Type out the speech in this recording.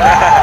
Yeah.